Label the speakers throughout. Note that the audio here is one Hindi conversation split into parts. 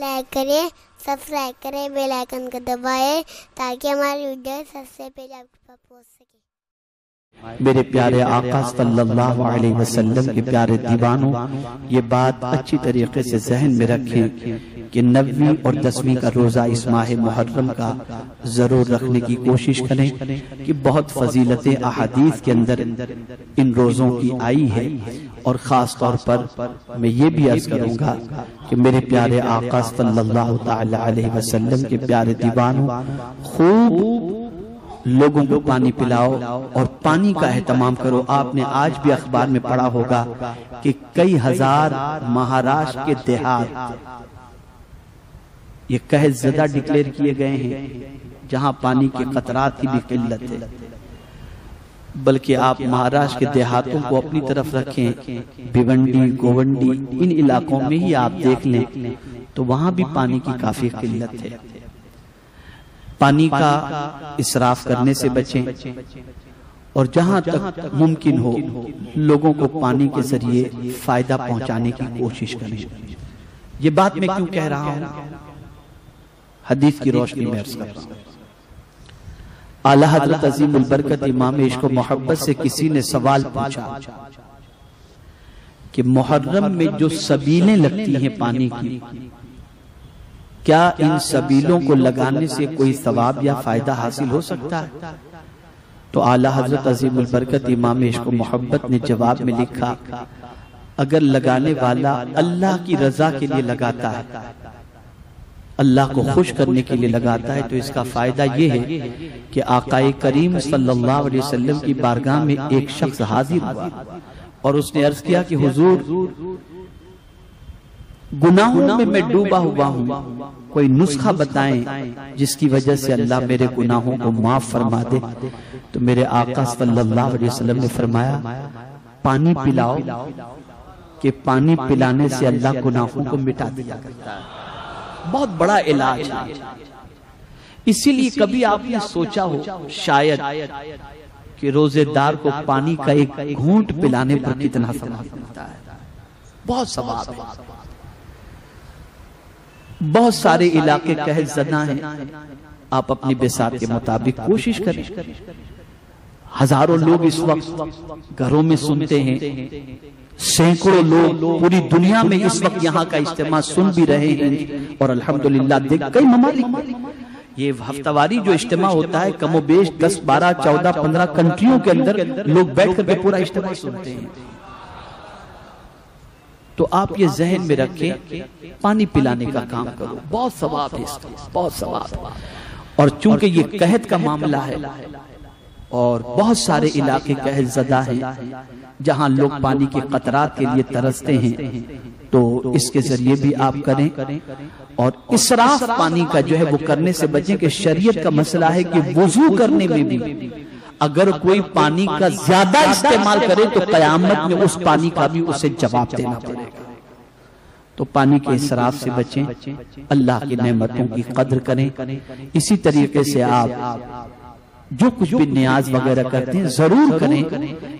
Speaker 1: लाइक करें सब्सक्राइब करें बेल आइकन को दबाएँ, ताकि हमारी वीडियो सबसे पहले आपके पास पहुँच सके।
Speaker 2: मेरे प्यारे आका सल्लल्लाहु अलैहि वसल्लम के प्यारे दीवानों, ये बात अच्छी तरीके से जहन में रखें कि नबी और दसवीं का रोजा इस माह मुहर्रम का ज़रूर रखने की कोशिश करें कि बहुत फजीलतें अहादीस के अंदर इन रोजों की आई है। और ख़ास तौर पर मैं ये भी अर्ज़ करूँगा कि मेरे प्यारे आका सल्लल्लाहु अलैहि वसल्लम के प्यारे दीवानों, खूब लोगों को पानी पिलाओ और पानी का एहतमाम करो। आपने आज भी अखबार में पढ़ा होगा कि कई हज़ार महाराष्ट्र के देहात ये कह ज़्यादा डिक्लेयर किए गए हैं, जहाँ पानी के कतरात की भी किल्लत है। बल्कि आप महाराष्ट्र के देहातों को अपनी तरफ़ रखें, भिवंडी, गोवंडी, इन इलाकों में ही आप देख लें तो वहाँ भी पानी की काफ़ी किल्लत है। पानी का इसराफ करने से बचें। और जहाँ तक मुमकिन हो लोगों को पानी के ज़रिए फ़ायदा पहुँचाने की कोशिश करें। ये बात मैं क्यों कह रहा हूँ? हदीस की रोशनी में अर्ज़ कर रहा हूँ। आला हज़रत अजीम बरकत इमाम इश्क मोहब्बत से किसी ने सवाल पूछा कि मुहर्रम में जो सबीलें लगती हैं पानी की क्या इन सबीलों को लगाने से कोई सवाब या फ़ायदा हासिल हो सकता है? तो आला हज़रत अजीम बरकत इमाम इश्क मोहब्बत ने जवाब में लिखा अगर लगाने वाला अल्लाह की रजा के लिए लगाता है। अल्लाह को खुश करने के लिए लगाता है तो इसका फ़ायदा यह है कि आकाए करीम सल्लल्लाहु अलैहि वसल्लम की बारगाह में एक शख्स हाजिर हुआ और उसने अर्ज़ किया कि हुजूर गुनाहों में मैं डूबा हुआ हूँ। कोई नुस्खा बताएँ जिसकी वजह से अल्लाह मेरे गुनाहों को माफ़ फरमा दे। तो मेरे आका सल्लल्लाहु अलैहि वसल्लम ने फरमाया पानी पिलाओ कि पानी पिलाने से अल्लाह गुनाहों को मिटा दिया करता है। बहुत बड़ा इलाज है। इसीलिए कभी आपने सोचा हो शायद कि रोजेदार को पानी का एक घूंट पिलाने पर कितना सवाब मिलता है। बहुत सवाब है। बहुत सारे इलाके कह जदा हैं। आप अपनी बेसात के मुताबिक कोशिश करें। हज़ारों लोग इस वक्त घरों में सुनते हैं। सैकड़ों लोग पूरी दुनिया में इस वक्त यहाँ का इस्तेमाल सुन भी रहे हैं। और अल्हम्दुलिल्लाह देख कई ममालिक ये हफ्तावारी जो इज्तिमा होता है कमोबेश दस बारह चौदह पंद्रह कंट्रियों के अंदर लोग बैठ करके पूरा इज्तिमा सुनते हैं। तो आप ये जहन में रखें पानी पिलाने का काम करो। बहुत सवाब है इसका बहुत सवाब और चूँकि ये कहत का मामला है और बहुत सारे इलाके कहत जदा है जहाँ लोग पानी के कतरात के लिए तरसते हैं। तो इसके ज़रिए भी आप करें। और इसराफ पानी का जो है वो करने से बचें कि शरीयत का मसला है कि वज़ू करने में भी। अगर कोई पानी का ज़्यादा इस्तेमाल करे तो कयामत में उस पानी का भी उसे जवाब देना पड़ेगा तो पानी के शराब से बचें। अल्लाह की नेमतों की कदर करें। इसी तरीके से आप जो कुछ भी न्याज वगैरह करते हैं ज़रूर करें।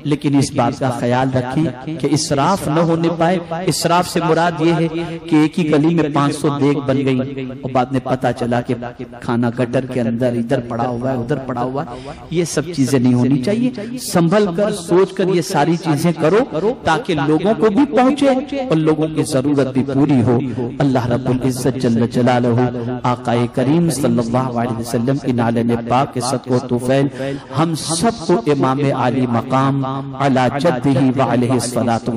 Speaker 2: लेकिन इस बात का ख्याल रखें कि इसराफ न होने पाए। इसराफ से मुराद ये है कि एक ही गली में 500 देग बन गई। और बाद में पता चला कि खाना गटर के अंदर इधर पड़ा हुआ है उधर पड़ा हुआ है। ये सब चीज़ें नहीं होनी चाहिए। संभल कर सोच कर ये सारी चीज़ें करो ताकि लोगों को भी पहुँचे और लोगों की ज़रूरत भी पूरी हो। अल्लाह रब्बुल इज़्ज़त जल्ल जलालहू। आकाए करीम सल्लल्लाहु अलैहि वसल्लम की नाले ने पाक के तुफैल हम सबको इमाम आली मकाम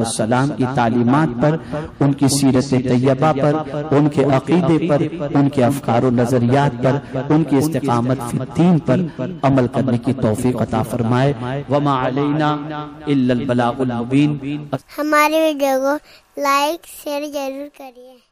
Speaker 2: सलाम की तालीमात पर, उनकी सीरत तैयबा पर, उनके अकीदे पर, उनके अफकार नजरियात पर, उनकी इस्तकामत फितीन पर अमल करने की तोफ़ी अता फरमाए। वमा
Speaker 1: हमारे वीडियो को लाइक, शेयर ज़रूर करिए।